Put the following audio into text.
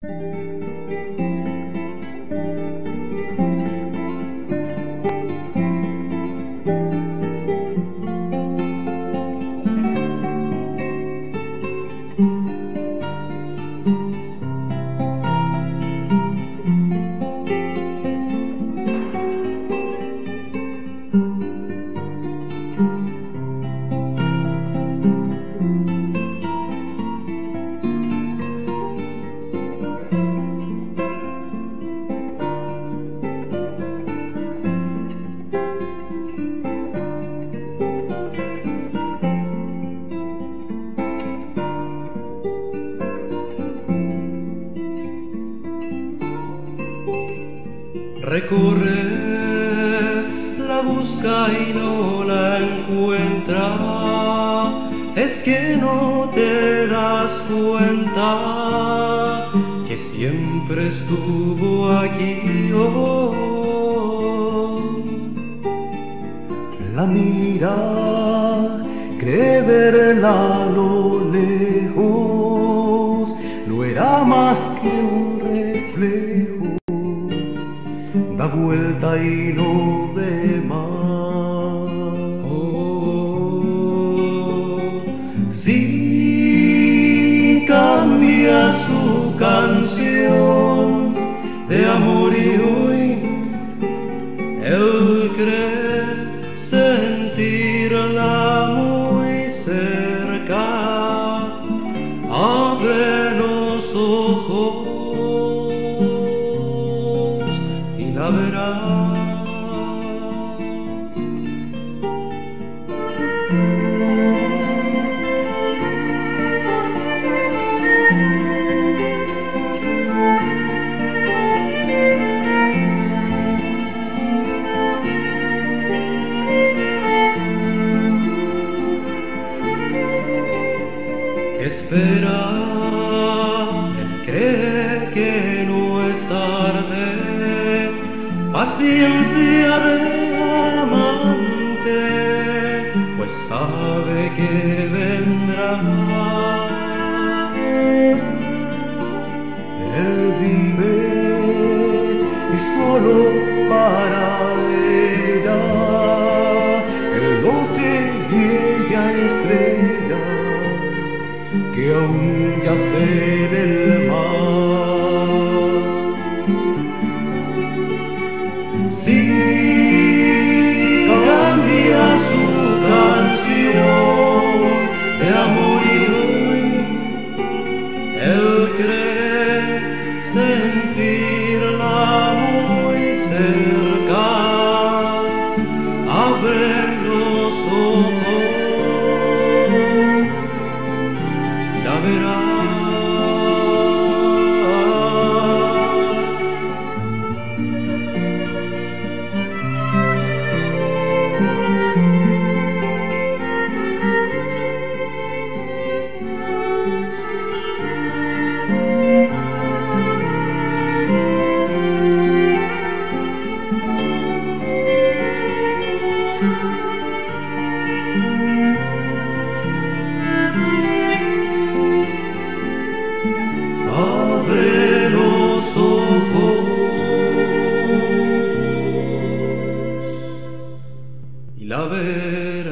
Música Recorre, la busca y no la encuentra. Es que no te das cuenta que siempre estuvo aquí. Oh. La mira, cree verla a lo vuelta y no ve más. Oh, si cambia su canción de amor y hoy él cree la verás. Espera, él cree que no es tarde, paciencia de amante, pues sabe que vendrá. Él vive y solo para ella el lote llega estrella que aún yace en el Si la ver